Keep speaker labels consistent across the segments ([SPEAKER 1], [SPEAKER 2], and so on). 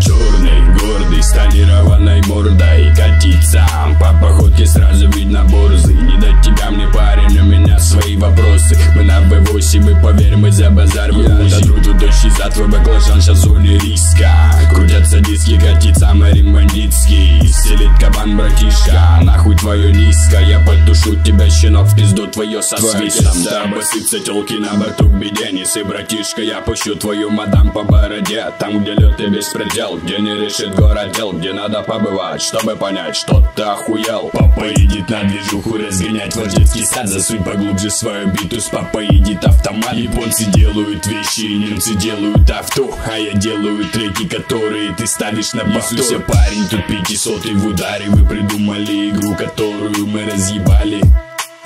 [SPEAKER 1] Черный, гордый, с тонированной мордой Катится. По походке сразу видно борзый. Не до тебя мне парень, у меня свои вопросы. Мы на V8 и поверь, мы за базар в твой баклажан, сейчас зоне риска. Крутятся диски, катится марин бандитский Селит кабан, братишка, нахуй твое низко. Я подушу тебя, щенок, в пизду твое со свистом Да, басится телки на борту в беде. Неси, братишка, я пущу твою мадам по бороде. Там, где лед и беспредел Где не решит город дел Где надо побывать, чтобы понять, что ты охуел. Папа едет на движуху разгонять ваш детский сад Засунь поглубже свою биту, с папой едет автомат. Японцы делают вещи, немцы делают авто А я делаю треки, которые ты ставишь на повтор Несуся, парень, тут пятисотый в ударе Вы придумали игру, которую мы разъебали.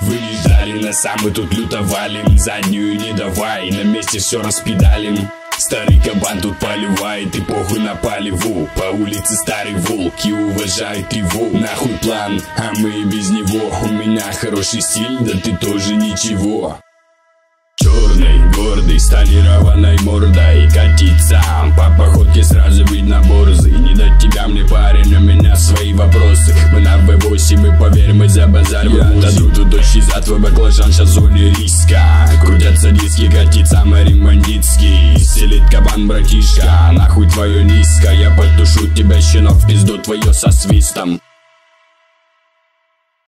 [SPEAKER 1] Вы не ждали нас, а мы тут лютовали Заднюю не давай, на месте все распедалим Старый кабан тут поливает и похуй на поливу По улице старый волк и уважает его Нахуй план, а мы без него У меня хороший стиль, да ты тоже ничего Черный, гордый, с тонированной мордой Катится по походке сразу видно борзый. Не до тебя мне парень, у меня свои вопросы. Мы на V8 и поверь, мы за базар Я дадут тут дождь за твой баклажан, сейчас зоне риска. Крутятся диски, катится марин бандитский. Селит кабан, братишка, нахуй твое низко. Я подушу тебя, щенок, в пизду твое со свистом